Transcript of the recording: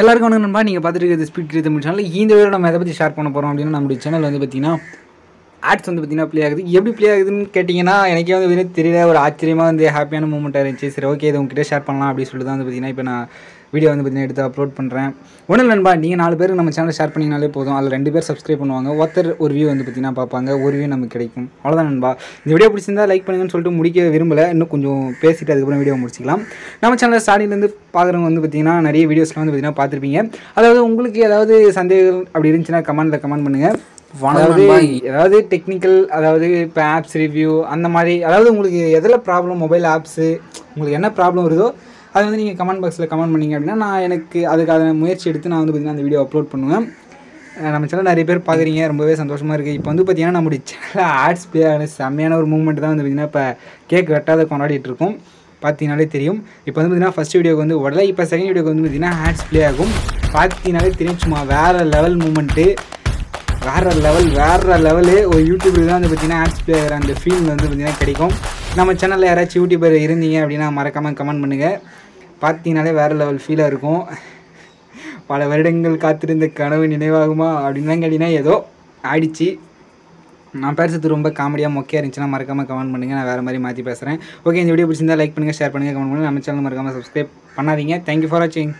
எல்லாருக்கும் வணக்கம் நண்பா. நீங்கள் பார்த்துட்டு இருக்கிறது ஸ்பீட் கிரியேட் தமிழ் சேனல் இந்த வீடியோ நம்ம எதை பற்றி ஷேர் பண்ண போகிறோம் அப்படின்னா நம்மளுடைய சேனல் வந்து பார்த்தீங்கன்னா ஆட்ஸ் வந்து பார்த்தீங்கன்னா ப்ளே ஆகுது. எப்படி ப்ளே ஆகுதுன்னு கேட்டிங்கன்னா எனக்கே வந்து தெரியல. ஒரு ஆச்சரியமாக வந்து ஹாப்பியான மூமெண்ட்டாக இருந்துச்சு. சரி ஓகே இது உங்ககிட்ட ஷேர் பண்ணலாம் அப்படின்னு சொல்லிட்டு தான் வந்து பார்த்தீங்கன்னா இப்போ நான் வீடியோ வந்து பார்த்தீங்கன்னா எடுத்து அப்லோட் பண்ணுறேன் ஒன்றும் நண்பா நீங்கள் நாலு பேருக்கு நம்ம சேனல் ஷேர் பண்ணிங்கனாலே போதும். அதில் ரெண்டு பேர் சப்ஸ்கிரைப் பண்ணுவாங்க. ஒருத்தர் ஒரு வியூ வந்து பார்த்தீங்கன்னா பார்ப்பாங்க. ஒரு வியூ நமக்கு கிடைக்கும். அவ்வளோதான் நண்பா. இந்த வீடியோ பிடிச்சிருந்தா லைக் பண்ணுங்கன்னு சொல்லிட்டு முடிக்க விரும்பல. இன்னும் கொஞ்சம் பேசிட்டு அதுக்கப்புறம் வீடியோ முடிச்சிக்கலாம். நம்ம சேனல் ஸ்டார்டிங்லேருந்து பார்க்குறவங்க வந்து பார்த்தீங்கன்னா நிறைய வீடியோஸ்லாம் வந்து பார்த்தீங்கன்னா பார்த்துருப்பீங்க. அதாவது உங்களுக்கு ஏதாவது சந்தேகம் அப்படி இருந்துச்சுன்னா கமெண்ட்டில் கமெண்ட் பண்ணுங்கள் அதாவது ஏதாவது டெக்னிக்கல் அதாவது இப்போ ஆப்ஸ் ரிவ்யூ அந்த மாதிரி அதாவது உங்களுக்கு எதில் ப்ராப்ளம் மொபைல் ஆப்ஸு உங்களுக்கு என்ன ப்ராப்ளம் வருதோ அது வந்து நீங்கள் கமெண்ட் பாக்ஸில் கமெண்ட் பண்ணீங்க அப்படின்னா நான் எனக்கு அதுக்கான முயற்சி எடுத்து நான் வந்து பார்த்திங்கன்னா அந்த வீடியோ அப்லோட் பண்ணுவேன். நம்ம சேனல் நிறைய பேர் பார்க்குறீங்க ரொம்பவே சந்தோஷமாக இருக்குது இப்போ வந்து பார்த்தீங்கன்னா நம்மளுடைய சேனலில் ஆட்ஸ் பிளே ஆன செம்மையான ஒரு மூமெண்ட் தான் வந்து பார்த்தீங்கன்னா இப்போ கேக் வெட்டாத கொண்டாடிட்டு இருக்கோம். பார்த்தீங்கனாலே தெரியும். இப்போ வந்து பார்த்தீங்கன்னா ஃபஸ்ட் வீடியோக்கு வந்து உடனே இப்போ செகண்ட் வீடியோக்கு வந்து பார்த்திங்கன்னா ஆட்ஸ் ப்ளே ஆகும். பார்த்தீங்கனாலே தெரியும். சும்மா வேறு லெவல் மூமெண்ட்டு வேற லெவல் வேறு லெவலு ஒரு யூடியூப்பில் தான் வந்து பார்த்தீங்கன்னா ஆட்ஸ் ப்ளே ஆகிற அந்த ஃபீல் வந்து பார்த்திங்கன்னா கிடைக்கும். நம்ம சேனலில் யாராச்சும் யூடியூபர் இருந்தீங்க அப்படின்னா மறக்காமல் கமெண்ட் பண்ணுங்கள் பார்த்தீங்கனாலே வேறு லெவல் ஃபீலாக இருக்கும். பல வருடங்கள் காத்திருந்த கனவு நினைவாகுமா அப்படின்லாம் கேட்டிங்கன்னா ஏதோ ஆயிடுச்சு. நான் பேசுறது ரொம்ப காமெடியாக மொக்கையாக இருந்துச்சுன்னா மறக்காமல் கமெண்ட் பண்ணுங்கள் நான் வேறு மாதிரி மாற்றி பேசுகிறேன் ஓகே இந்த வீடியோ பிடிச்சிருந்தா லைக் பண்ணுங்கள் ஷேர் பண்ணுங்கள் கமெண்ட் பண்ணுங்கள் நம்ம சேனல் மறக்காமல் சப்ஸ்கிரைப் பண்ணாதீங்க. தேங்க்யூ ஃபார் வாட்சிங்